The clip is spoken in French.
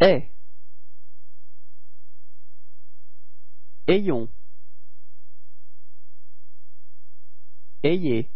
est, ayons, ayez,